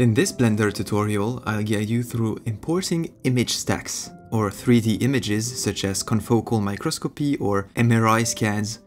In this Blender tutorial, I'll guide you through importing image stacks, or 3D images such as confocal microscopy or MRI scans.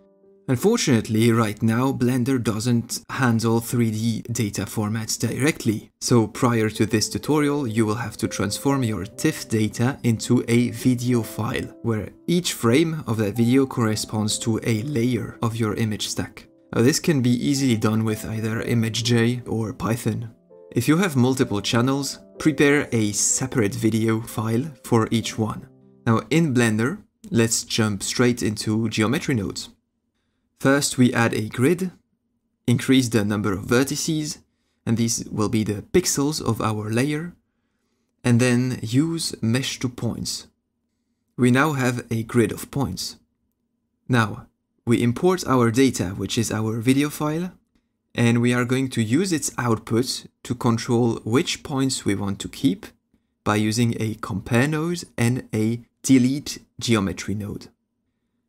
Unfortunately, right now Blender doesn't handle 3D data formats directly, so prior to this tutorial you will have to transform your TIFF data into a video file, where each frame of that video corresponds to a layer of your image stack. Now, this can be easily done with either ImageJ or Python. If you have multiple channels, prepare a separate video file for each one. Now in Blender, let's jump straight into geometry nodes. First we add a grid, increase the number of vertices, and these will be the pixels of our layer, and then use mesh to points. We now have a grid of points. Now, we import our data, which is our video file, and we are going to use its output to control which points we want to keep by using a compare node and a delete geometry node.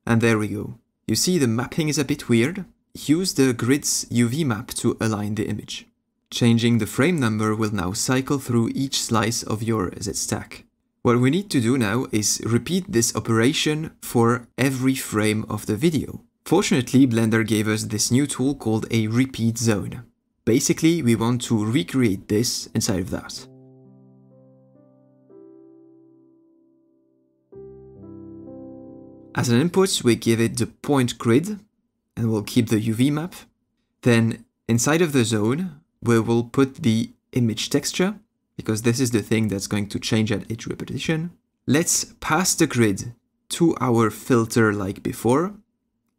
And there we go. You see the mapping is a bit weird. Use the grid's UV map to align the image. Changing the frame number will now cycle through each slice of your Z stack. What we need to do now is repeat this operation for every frame of the video. Fortunately, Blender gave us this new tool called a repeat zone. Basically, we want to recreate this inside of that. As an input, we give it the point grid, and we'll keep the UV map. Then inside of the zone, we will put the image texture, because this is the thing that's going to change at each repetition. Let's pass the grid to our filter like before,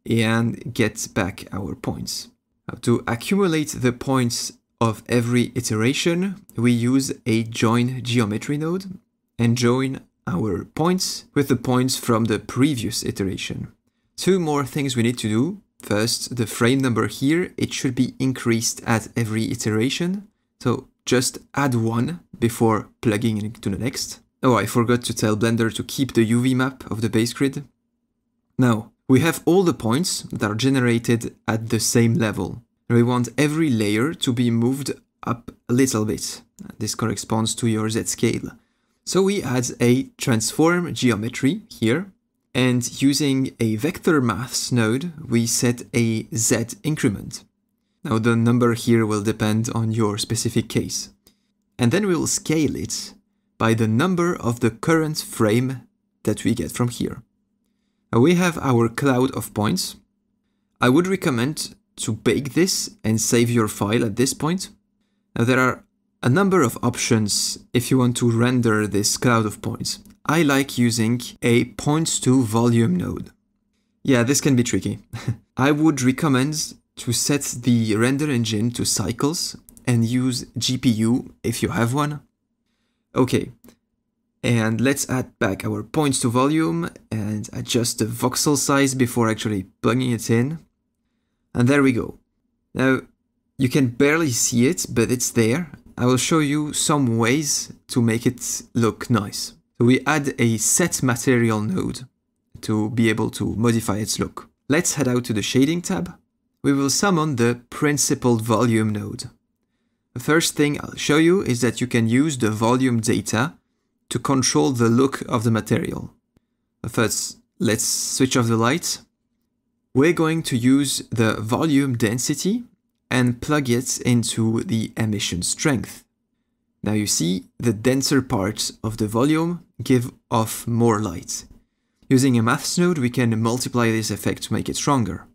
and get back our points. To accumulate the points of every iteration, we use a join geometry node and join our points with the points from the previous iteration. Two more things we need to do. First, the frame number here, it should be increased at every iteration. So just add one before plugging into the next. Oh, I forgot to tell Blender to keep the UV map of the base grid. Now, we have all the points that are generated at the same level. We want every layer to be moved up a little bit. This corresponds to your Z scale. So we add a transform geometry here, and using a vector maths node, we set a Z increment. Now the number here will depend on your specific case. And then we will scale it by the number of the current frame that we get from here. Now we have our cloud of points. I would recommend to bake this and save your file at this point. Now there are a number of options if you want to render this cloud of points. I like using a points to volume node. Yeah, this can be tricky. I would recommend to set the render engine to cycles and use GPU if you have one. Okay, and let's add back our points to volume and adjust the voxel size before actually plugging it in. And there we go. Now, you can barely see it, but it's there. I will show you some ways to make it look nice. So we add a set material node to be able to modify its look. Let's head out to the shading tab. We will summon the principled volume node. The first thing I'll show you is that you can use the volume data to control the look of the material. First, let's switch off the light. We're going to use the volume density and plug it into the emission strength. Now you see the denser parts of the volume give off more light. Using a maths node, we can multiply this effect to make it stronger.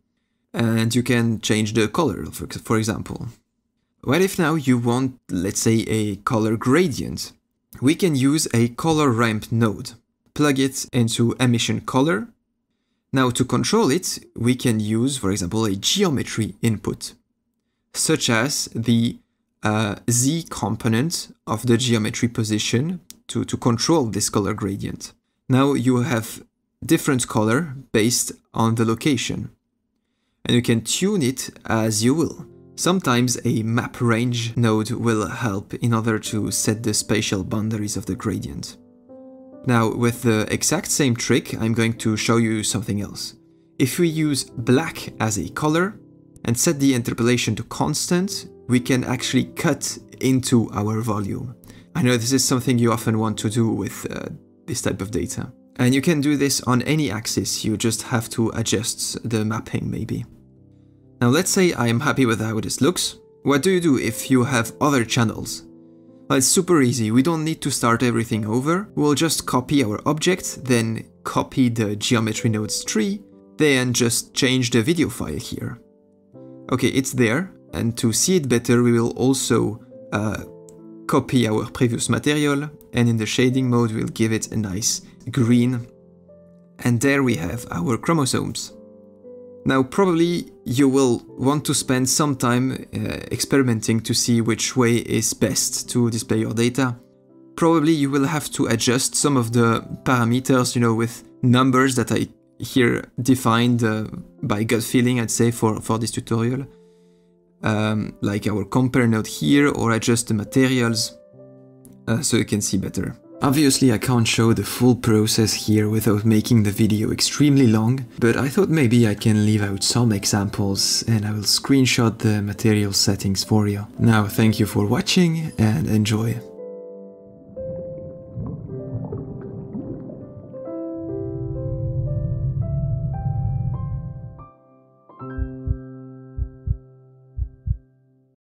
And you can change the color, for, for example. What if now you want, let's say, a color gradient? We can use a color ramp node. Plug it into emission color. Now to control it, we can use, for example, a geometry input such as the uh, z component of the geometry position to, to control this color gradient. Now you have different color based on the location. And you can tune it as you will. Sometimes a map range node will help in order to set the spatial boundaries of the gradient. Now with the exact same trick I'm going to show you something else. If we use black as a color, and set the interpolation to constant, we can actually cut into our volume. I know this is something you often want to do with uh, this type of data. And you can do this on any axis, you just have to adjust the mapping maybe. Now let's say I am happy with how this looks. What do you do if you have other channels? Well, it's super easy, we don't need to start everything over. We'll just copy our object, then copy the geometry nodes tree, then just change the video file here. Okay, it's there, and to see it better we will also uh, copy our previous material, and in the shading mode we'll give it a nice green. And there we have our chromosomes. Now probably you will want to spend some time uh, experimenting to see which way is best to display your data. Probably you will have to adjust some of the parameters, you know, with numbers that I here defined uh, by gut feeling, I'd say, for, for this tutorial. Um, like our compare node here, or adjust the materials, uh, so you can see better. Obviously I can't show the full process here without making the video extremely long, but I thought maybe I can leave out some examples and I will screenshot the material settings for you. Now thank you for watching and enjoy.